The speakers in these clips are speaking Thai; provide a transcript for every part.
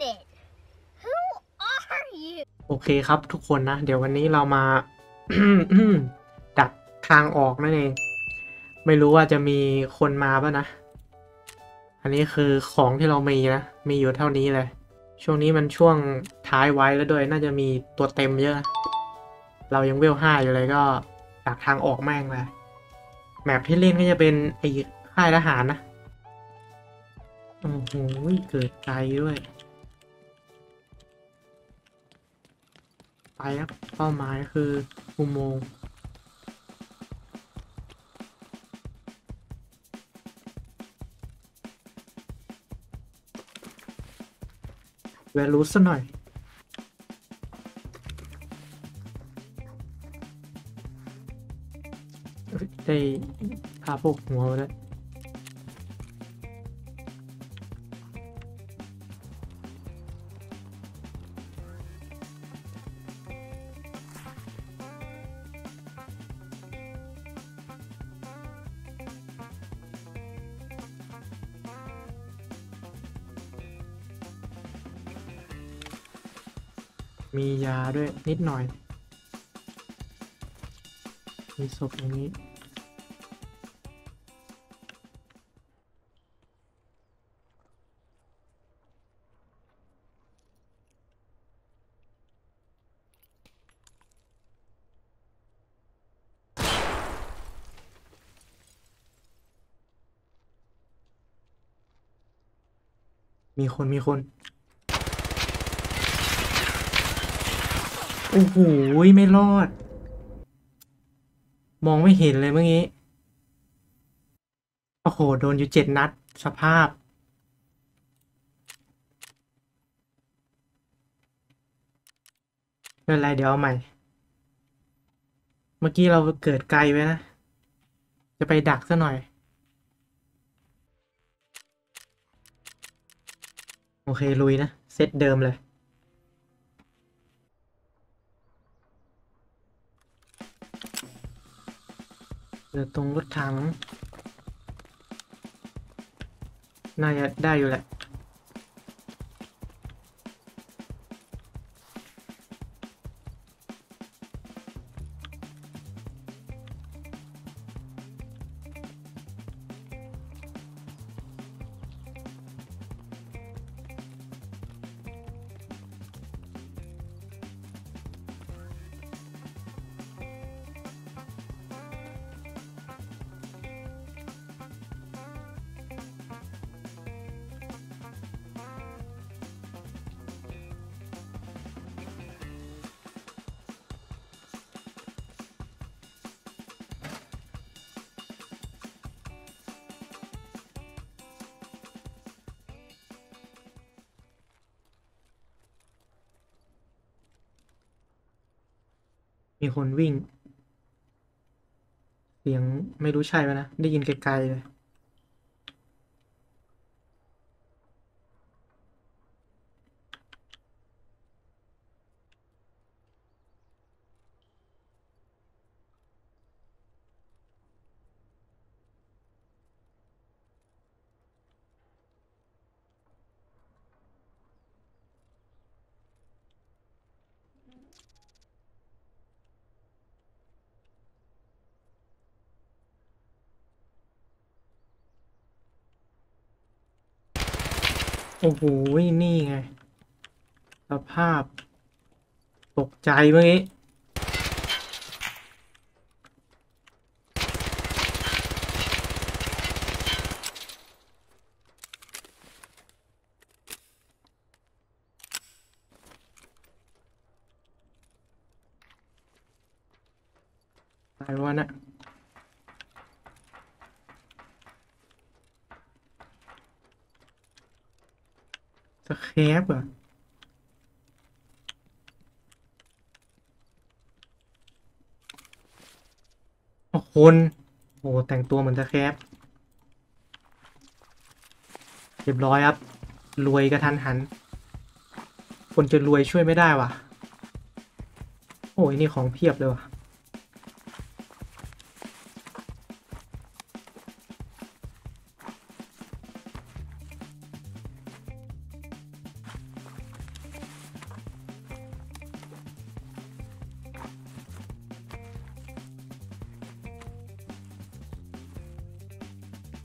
minute. Who are you? โอเคครับทุกคนนะ เดี๋ยววันนี้เรามา ดักทางออกนั่นเอง ไม่รู้ว่าจะมีคนมาป่ะนะ อันนี้คือของที่เรามีนะ มีอยู่เท่านี้เลย ช่วงนี้มันช่วงท้ายไว้แล้วด้วย น่าจะมีตัวเต็มเยอะ เรายังเวลห้าอยู่เลยก็ดักทางออกแม่งเลยแมปที่เล่นก็จะเป็นไอ้ค่ายทหารนะ โอ้โห เกิดไกลด้วย ไปครับเป้าหมายคืออุโมงค์แวะรู้ซะหน่อยเอ้ยได้พาพวกหัวมาแล้ว มียาด้วยนิดหน่อย มีศพอย่างนี้ มีคนมีคน โอ้โหไม่รอด มองไม่เห็นเลยเมื่อกี้ โอ้โห โดนอยู่เจ็ดนัด สภาพไม่เป็นไรเดี๋ยวเอาใหม่ เมื่อกี้เราเกิดไกลไว้นะ จะไปดักซะหน่อย โอเค ลุยนะ เซตเดิมเลย เดี๋ยวตรงรถถัง น่าจะได้อยู่แหละ มีคนวิ่ง เสียงไม่รู้ใช่ไหมนะ ได้ยินไกลๆเลย โอ้โห นี่ไง สภาพ ตกใจเมื่อกี้ ตายวะ นะแครปเหรอโอ้คนโอ้แต่งตัวเหมือนสแครปเรียบร้อยครับ รวยกระทันหัน คนจะรวยช่วยไม่ได้ว่ะ โอ้ยนี่ของเพียบเลยว่ะ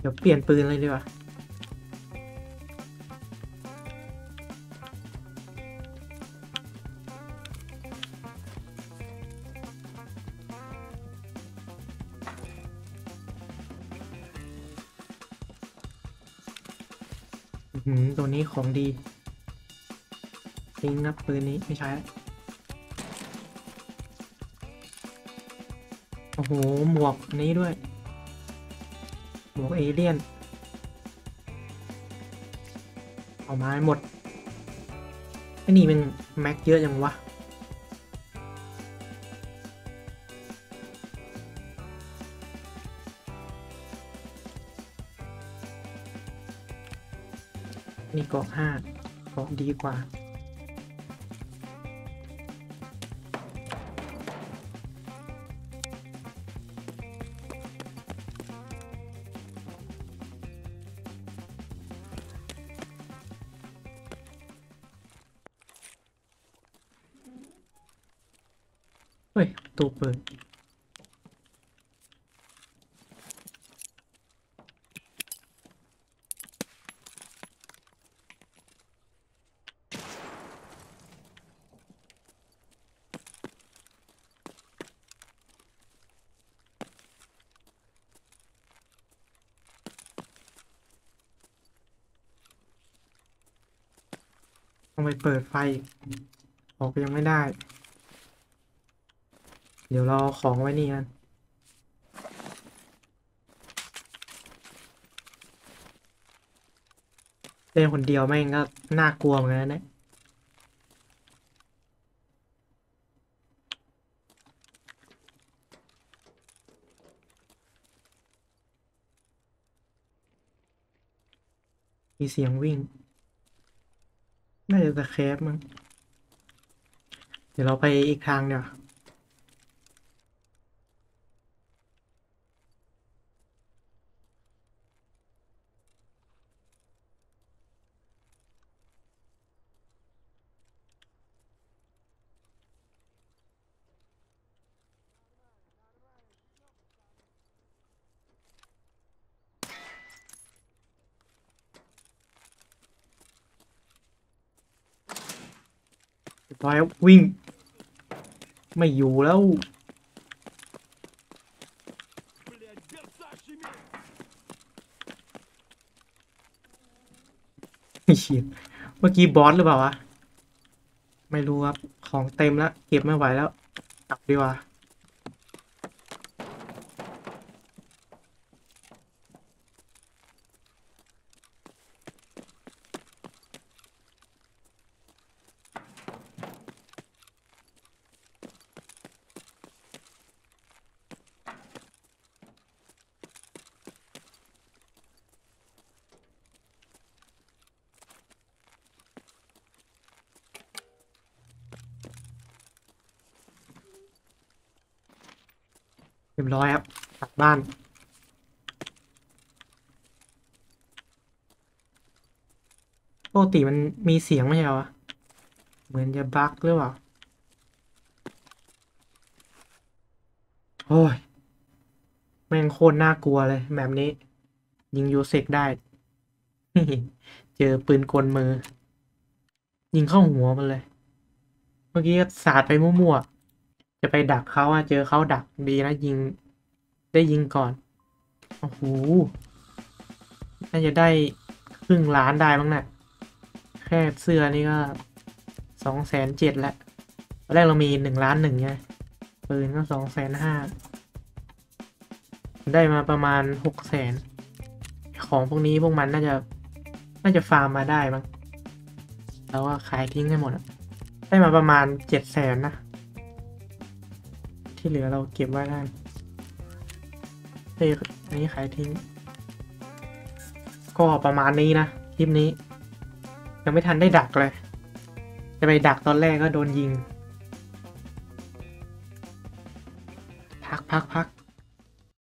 ดี๋ยวเปลี่ยนปืนเลยดีกว่าหือตัวนี้ของดีทิ้งนะปืนนี้ไม่ใช้โอ้โห หมวกอันนี้ด้วย หมวกเอเลี่ยน เอามาให้หมดไอ้นี่มันแม็กเยอะจังวะนี่เกาะห้าเกาะดีกว่า เฮ้ยประตูเปิดต้องไปเปิดไฟ ออกยังไม่ได้ เดี๋ยวเราของไว้นี่กันเล่นคนเดียวแม่งก็น่ากลัวเหมือนกันนะเนี่ยมีเสียงวิ่ง น่าจะตะแคบมั้ง เดี๋ยวเราไปอีกทางเดี๋ยว บร้อยครับวิ่ง ไม่อยู่แล้วเฉียเมื่อกี้บอสหรือเปล่าวะ ไม่รู้ครับ ของเต็มแล้ว เก็บไม่ไหวแล้ว กลับดีกว่า เรียบร้อยครับกลับบ้าน ปกติมันมีเสียงไม่ใช่เหรอวะเหมือนจะบั๊กหรือเปล่า โอ้ย แม่งโคตรน่ากลัวเลยแบบนี้ ยิงยูเซกได้ เจอปืนกลมือ ยิงเข้าหัวมันเลย เมื่อกี้ก็สาดไปมั่วๆ จะไปดักเขาอะเจอเขาดักดีนะยิง ได้ยิงก่อน โอ้โห น่าจะได้ครึ่งล้านได้บ้างนะ่ะ แค่เสื้อนี่ก็สองแสนเจ็ดแล้วตอนแรกเรามีหนึ่งล้านหนึ่งไงปืนก็สองแสนห้า ได้มาประมาณหกแสน ของพวกนี้พวกมันน่าจะ น่าจะฟาร์มมาได้บ้างแล้วก็ขายทิ้งให้หมด ได้มาประมาณเจ็ดแสนนะ ที่เหลือเราเก็บไว้ได้เอ้ยอันนี้ขายทิ้ง ก็ประมาณนี้นะคลิปนี้ ยังไม่ทันได้ดักเลย จะไปดักตอนแรกก็โดนยิง พักพักพัก